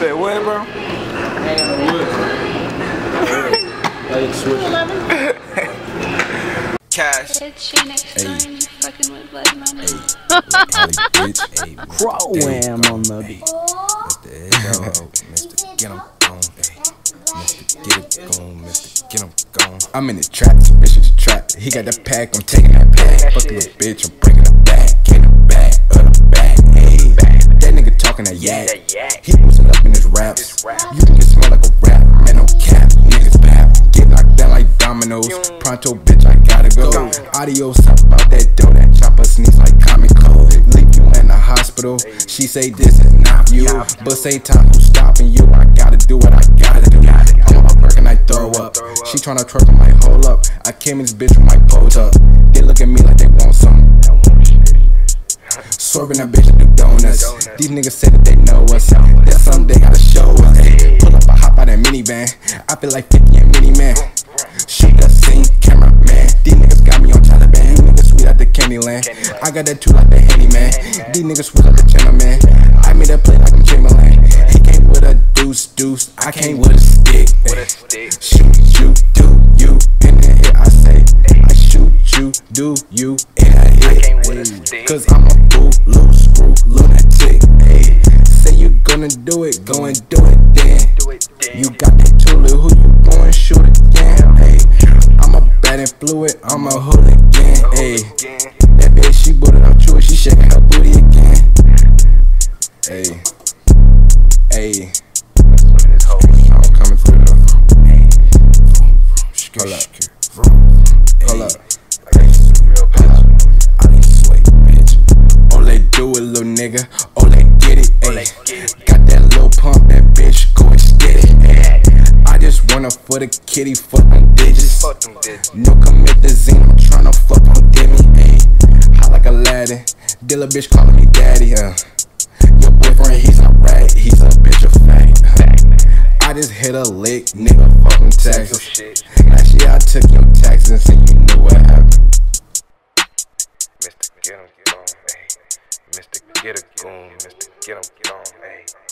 Say what, bro? Cash. It's she next time you fucking with blood money. Holly bitch. Hey, Crow wham on the beat. Mr. Mr. Get 'em gone. Mr. Get it gone. Mr. Get 'em gone. I'm in the trap, this bitch is trap. He got the pack, I'm taking that pack. Fuck the bitch, I'm bringing it back. Get it back, of the back. Hey, that nigga talking that yak. He boosting up in his You can smell like a rap. Man, no cap, niggas bap. Get knocked down like dominoes. Pronto, bitch, I gotta go. Adios, talk about that dough. That chopper sneeze like comic comical. Leave you in the hospital. She say this is not you. But say time, who's stopping you? I gotta do what I gotta do. I'm up work and I throw up. She tryna twerk on my hold up. I came in this bitch with my pose up. They look at me like they want something. Swerving that bitch donuts. These niggas say that they know us. That someday gotta show us. Ay, pull up, I hop out that minivan. I feel like 50 and mini man. Shoot that scene, cameraman. These niggas got me on Taliban. These niggas sweet out the Candyland. I got that too like the handyman. These niggas sweet like the gentleman. I made that play like I'm Chamberlain. He came with a deuce, deuce. I came with a stick. ay. Shoot you, do you in the hit? I say, I shoot you, do you Cause I'm a fool, loose screw, lunatic. Ay. Say you gonna do it, go and do it then. You got that ayy. Got that little pump, that bitch go and steady, ayy. I just wanna for the kitty, fuck them digits. No commit the zine, I'm tryna fuck on Demi, ayy. Hot like Aladdin. Dilla bitch calling me daddy, uh. Your boyfriend, he's not right, he's a bitch of fact. I just hit a lick, nigga, fucking taxes. Last year I took your taxes and you knew what happened. Get a goon, Mr. Get 'em gone, ayy.